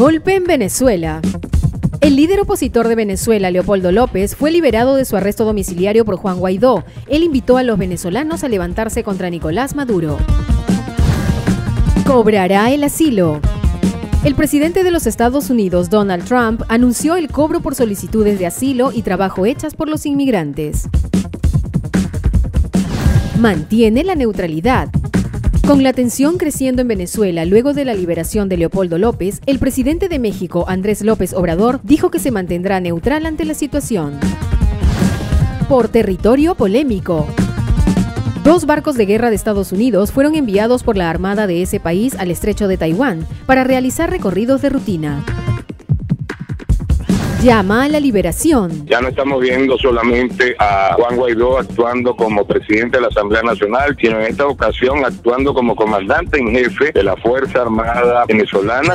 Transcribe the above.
Golpe en Venezuela. El líder opositor de Venezuela, Leopoldo López, fue liberado de su arresto domiciliario por Juan Guaidó. Él invitó a los venezolanos a levantarse contra Nicolás Maduro. Cobrará el asilo. El presidente de los Estados Unidos, Donald Trump, anunció el cobro por solicitudes de asilo y trabajo hechas por los inmigrantes. Mantiene la neutralidad. Con la tensión creciendo en Venezuela luego de la liberación de Leopoldo López, el presidente de México, Andrés López Obrador, dijo que se mantendrá neutral ante la situación. Por territorio polémico. Dos barcos de guerra de Estados Unidos fueron enviados por la Armada de ese país al estrecho de Taiwán para realizar recorridos de rutina llama a la liberación. Ya no estamos viendo solamente a Juan Guaidó actuando como presidente de la Asamblea Nacional, sino en esta ocasión actuando como comandante en jefe de la Fuerza Armada venezolana.